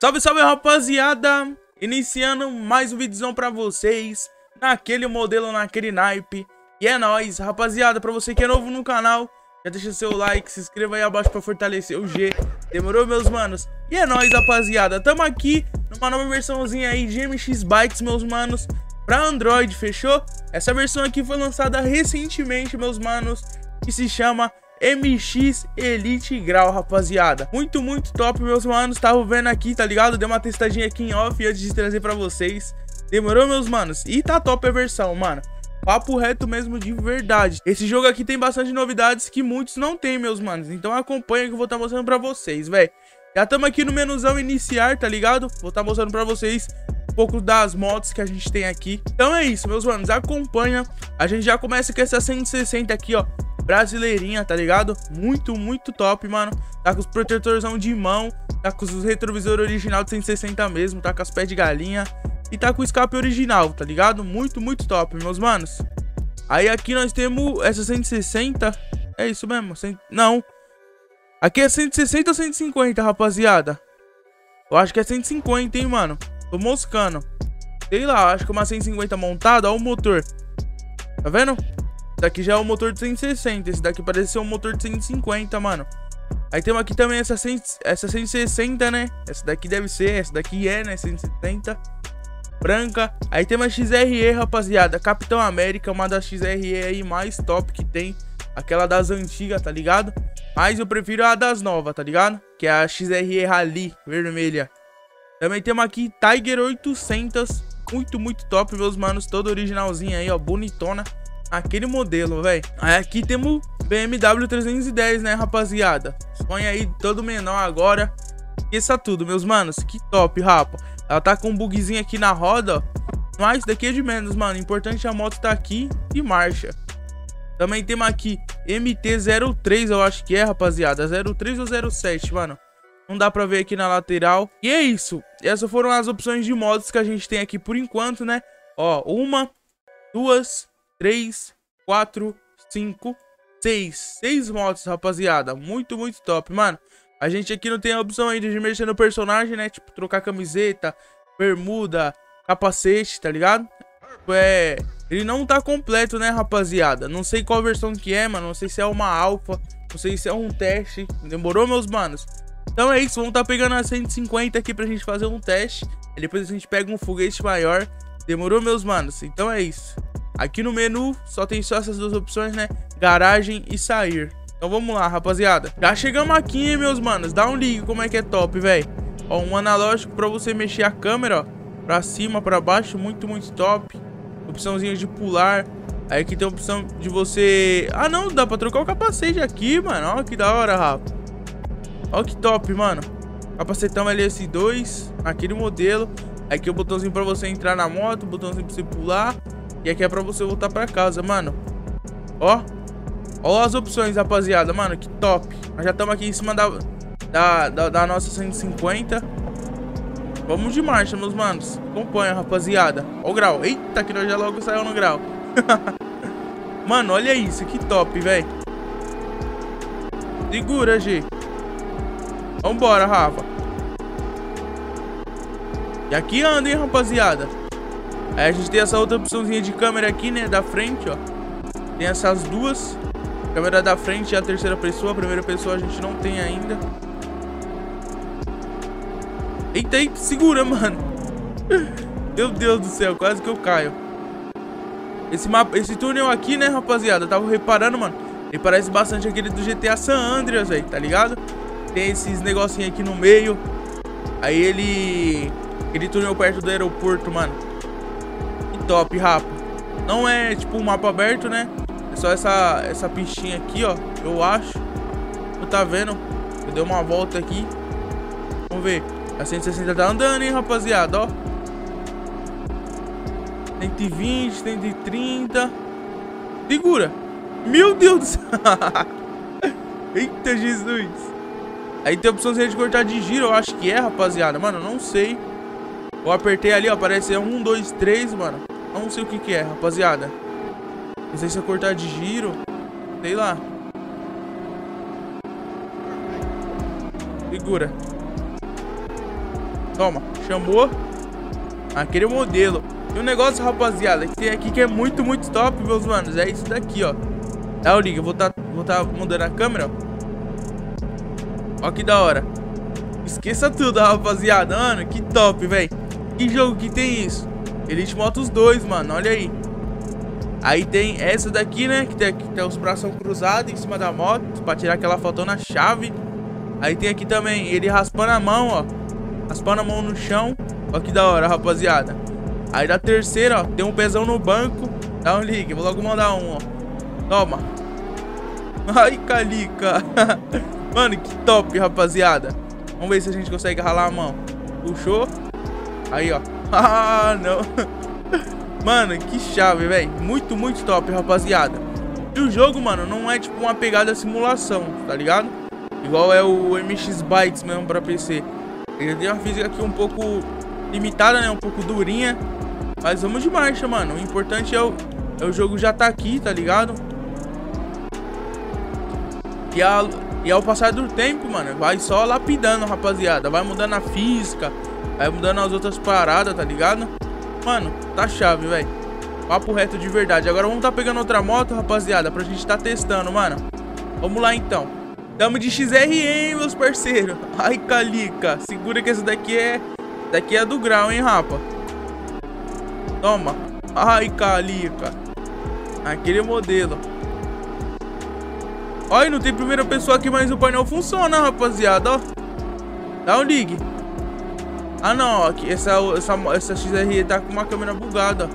Salve, salve, rapaziada! Iniciando mais um vídeozão pra vocês, naquele modelo, naquele naipe. E é nóis, rapaziada, pra você que é novo no canal, já deixa seu like, se inscreva aí abaixo pra fortalecer o G. Demorou, meus manos? E é nóis, rapaziada, tamo aqui numa nova versãozinha aí de MX Bikes, meus manos, pra Android, fechou? Essa versão aqui foi lançada recentemente, meus manos, que se chama MX Elite Grau, rapaziada. Muito, muito top, meus manos. Tava vendo aqui, tá ligado? Dei uma testadinha aqui em off antes de trazer pra vocês. Demorou, meus manos? E tá top a versão, mano. Papo reto mesmo de verdade. Esse jogo aqui tem bastante novidades que muitos não tem, meus manos. Então acompanha que eu vou estar tá mostrando pra vocês, velho. Já estamos aqui no menuzão iniciar, tá ligado? Vou estar tá mostrando pra vocês um pouco das motos que a gente tem aqui. Então é isso, meus manos. Acompanha. A gente já começa com essa 160 aqui, ó brasileirinha, tá ligado? Muito, muito top, mano. Tá com os protetorzão de mão, tá com os retrovisores original de 160 mesmo, tá com as pés de galinha e tá com o escape original, tá ligado? Muito, muito top, meus manos. Aí aqui nós temos essa 160, é isso mesmo? Não. Aqui é 160 ou 150, rapaziada? Eu acho que é 150, hein, mano? Tô moscando. Sei lá, acho que é uma 150 montada, ó o motor. Tá vendo? Daqui já é um motor de 160. Esse daqui parece ser um motor de 150, mano. Aí temos aqui também essa, 100, essa 160, né? Essa daqui deve ser, essa daqui é, né? 170. Branca. Aí tem uma XRE, rapaziada. Capitão América, uma das XRE aí mais top que tem. Aquela das antigas, tá ligado? Mas eu prefiro a das novas, tá ligado? Que é a XRE Rally, vermelha. Também temos aqui Tiger 800. Muito, muito top, meus manos. Toda originalzinha aí, ó. Bonitona aquele modelo, velho. Aqui temos BMW 310, né, rapaziada? Sonha aí todo menor agora. Esqueça tudo, meus manos. Que top, rapa. Ela tá com um bugzinho aqui na roda, ó. Mas daqui é de menos, mano. Importante a moto tá aqui e marcha. Também temos aqui MT-03, eu acho que é, rapaziada. 03 ou 07, mano. Não dá pra ver aqui na lateral. E é isso. Essas foram as opções de modos que a gente tem aqui por enquanto, né? Ó, uma, duas, 3, 4, 5, 6. 6 motos, rapaziada. Muito, muito top, mano. A gente aqui não tem a opção ainda de mexer no personagem, né? Tipo, trocar camiseta, bermuda, capacete, tá ligado? É... Ele não tá completo, né, rapaziada? Não sei qual versão que é, mano. Não sei se é uma alfa. Não sei se é um teste. Demorou, meus manos? Então é isso. Vamos tá pegando a 150 aqui pra gente fazer um teste. E depois a gente pega um foguete maior. Demorou, meus manos? Então é isso. Aqui no menu só tem só essas duas opções, né? Garagem e sair. Então vamos lá, rapaziada. Já chegamos aqui, meus manos. Dá um ligue como é que é top, velho. Ó, um analógico pra você mexer a câmera, ó. Pra cima, pra baixo, muito, muito top. Opçãozinha de pular. Aí aqui tem a opção de você... Ah, não, dá pra trocar o capacete aqui, mano. Ó, que da hora, Rafa. Ó, que top, mano. Capacetão LS2, aquele modelo. Aqui o botãozinho pra você entrar na moto, botãozinho pra você pular. E aqui é pra você voltar pra casa, mano. Ó. Ó as opções, rapaziada. Mano, que top. Nós já estamos aqui em cima da, da, da, da, nossa 150. Vamos de marcha, meus manos. Acompanha, rapaziada. Ó o grau. Eita, que nós já logo saiu no grau. mano, olha isso. Que top, velho. Segura, G. Vambora, Rafa. E aqui anda, hein, rapaziada. Aí a gente tem essa outra opçãozinha de câmera aqui, né? Da frente, ó. Tem essas duas. Câmera da frente e a terceira pessoa. A primeira pessoa a gente não tem ainda. Eita, eita, segura, mano. Meu Deus do céu, quase que eu caio. Esse, mapa, esse túnel aqui, né, rapaziada? Eu tava reparando, mano. Ele parece bastante aquele do GTA San Andreas, velho, tá ligado? Tem esses negocinhos aqui no meio. Aí ele... Aquele túnel perto do aeroporto, mano top, rapa. Não é tipo um mapa aberto, né? É só essa, essa pistinha aqui, ó. Eu acho. Tu tá vendo? Eu dei uma volta aqui. Vamos ver. A 160 tá andando, hein, rapaziada, ó. 120, 130. Segura. Meu Deus do céu. Eita, Jesus. Aí tem a opção de cortar de giro, eu acho que é, rapaziada. Mano, não sei. Eu apertei ali, ó. Aparece um, dois, três, mano. Não sei o que que é, rapaziada. Não sei se é cortar de giro. Sei lá. Segura. Toma, chamou. Aquele modelo. E o negócio, rapaziada, que tem aqui que é muito, muito top, meus manos. É isso daqui, ó. Dá o liga. Vou tá, vou tá mudando a câmera, ó. Ó que da hora. Esqueça tudo, rapaziada. Mano, que top, velho. Que jogo que tem isso? Elite Motos 2, mano. Olha aí. Aí tem essa daqui, né? Que tem, que tem os braços cruzados em cima da moto. Pra tirar aquela fotona chave. Aí tem aqui também ele raspando a mão, ó. Raspando a mão no chão. Ó que da hora, rapaziada. Aí da terceira, ó. Tem um pezão no banco. Dá um ligue. Vou logo mandar um, ó. Toma. Ai, calica. Mano, que top, rapaziada. Vamos ver se a gente consegue ralar a mão. Puxou. Aí, ó. Ah, não. Mano, que chave, velho. Muito, muito top, rapaziada. E o jogo, mano, não é tipo uma pegada simulação, tá ligado? Igual é o MX Bytes mesmo pra PC. Ele tem uma física aqui um pouco limitada, né? Um pouco durinha. Mas vamos de marcha, mano. O importante é o, é o jogo já tá aqui, tá ligado? E, a, e ao passar do tempo, mano, vai só lapidando, rapaziada. Vai mudando a física, vai mudando as outras paradas, tá ligado? Mano, tá chave, velho. Papo reto de verdade. Agora vamos tá pegando outra moto, rapaziada, pra gente tá testando, mano. Vamos lá, então. Tamo de XR, hein, meus parceiros. Ai, calica. Segura que essa daqui é... Daqui é do grau, hein, rapa. Toma. Ai, calica. Aquele modelo. Olha, não tem primeira pessoa aqui, mas o painel funciona, rapaziada, ó. Dá um ligue. Ah, não. Essa, essa, essa XR tá com uma câmera bugada,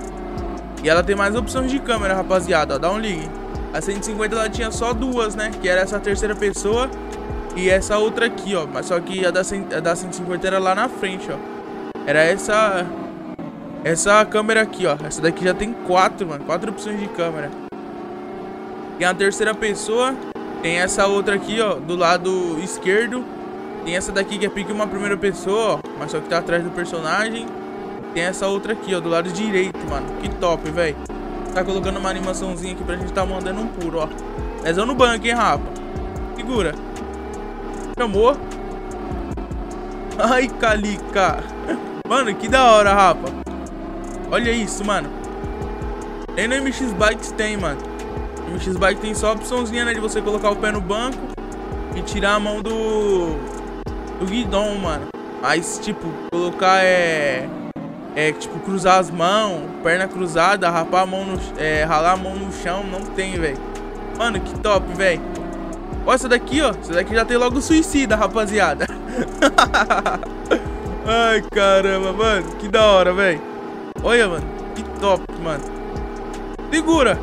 E ela tem mais opções de câmera, rapaziada, ó. Dá um ligue. A 150 ela tinha só duas, né? Que era essa terceira pessoa e essa outra aqui, ó. Mas só que a da, a da 150 era lá na frente, ó. Era essa... Essa câmera aqui, ó. Essa daqui já tem quatro, mano. Quatro opções de câmera. Tem a terceira pessoa tem essa outra aqui, ó, do lado esquerdo. Tem essa daqui que é pique uma primeira pessoa, ó, mas só que tá atrás do personagem. Tem essa outra aqui, ó, do lado direito, mano. Que top, velho. Tá colocando uma animaçãozinha aqui pra gente tá mandando um puro, ó. Lesão no banco, hein, rapa. Segura. Chamou. Ai, calica. Mano, que da hora, rapa. Olha isso, mano. Nem no MX Bikes tem, mano. No X-Bike tem só a opçãozinha, né, de você colocar o pé no banco e tirar a mão do, do guidão, mano. Mas, tipo, colocar é... É, tipo, cruzar as mãos, perna cruzada, rapar a mão no... É, ralar a mão no chão, não tem, velho. Mano, que top, velho. Olha essa daqui, ó. Essa daqui já tem logo suicida, rapaziada. Ai, caramba, mano. Que da hora, velho. Olha, mano. Que top, mano. Segura.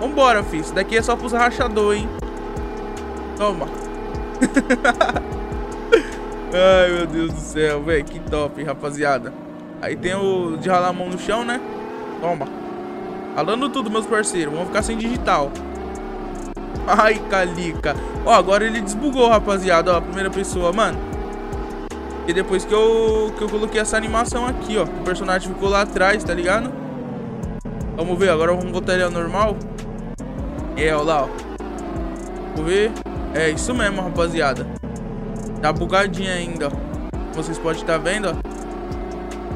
Vambora, filho. Isso daqui é só pros rachador, hein? Toma. Ai, meu Deus do céu, velho. Que top, rapaziada. Aí tem o de ralar a mão no chão, né? Toma. Ralando tudo, meus parceiros. Vamos ficar sem digital. Ai, calica. Ó, agora ele desbugou, rapaziada. Ó, a primeira pessoa, mano. E depois que eu, que eu coloquei essa animação aqui, ó. O personagem ficou lá atrás, tá ligado? Vamos ver, agora vamos botar ele ao normal. É, olha lá, ó. Vou ver. É isso mesmo, rapaziada. Tá bugadinho ainda, ó. Vocês podem estar tá vendo, ó.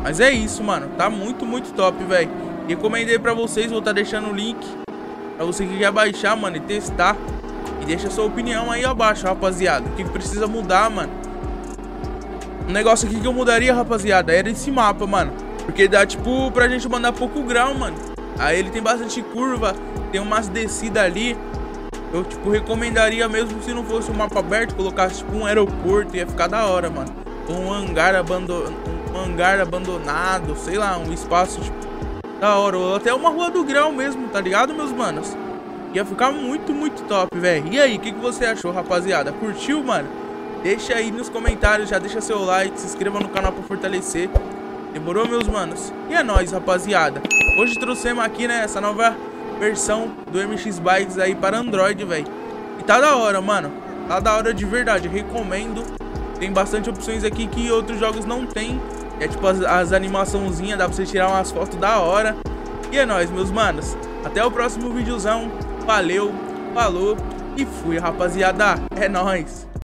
Mas é isso, mano. Tá muito, muito top, velho. Recomendei pra vocês. Vou estar tá deixando o link. Pra você que quer baixar, mano, e testar. E deixa sua opinião aí abaixo, rapaziada. O que precisa mudar, mano. Um negócio aqui que eu mudaria, rapaziada, era esse mapa, mano. Porque dá, tipo, pra gente mandar pouco grau, mano. Aí ele tem bastante curva tem umas descidas ali. Eu, tipo, recomendaria mesmo se não fosse um mapa aberto, colocasse, tipo, um aeroporto, ia ficar da hora, mano. Um hangar, abandon... um hangar abandonado, sei lá, um espaço, tipo, da hora. Ou até uma rua do grau mesmo, tá ligado, meus manos? Ia ficar muito, muito top, velho. E aí, o que, que você achou, rapaziada? Curtiu, mano? Deixa aí nos comentários, já deixa seu like, se inscreva no canal pra fortalecer. Demorou, meus manos? E é nóis, rapaziada. Hoje trouxemos aqui, né, essa nova versão do MX Bikes aí para Android, velho. E tá da hora, mano. Tá da hora de verdade. Recomendo. Tem bastante opções aqui que outros jogos não tem. É tipo as, as animaçãozinhas, dá pra você tirar umas fotos da hora. E é nóis, meus manos. Até o próximo videozão. Valeu, falou e fui, rapaziada. É nóis.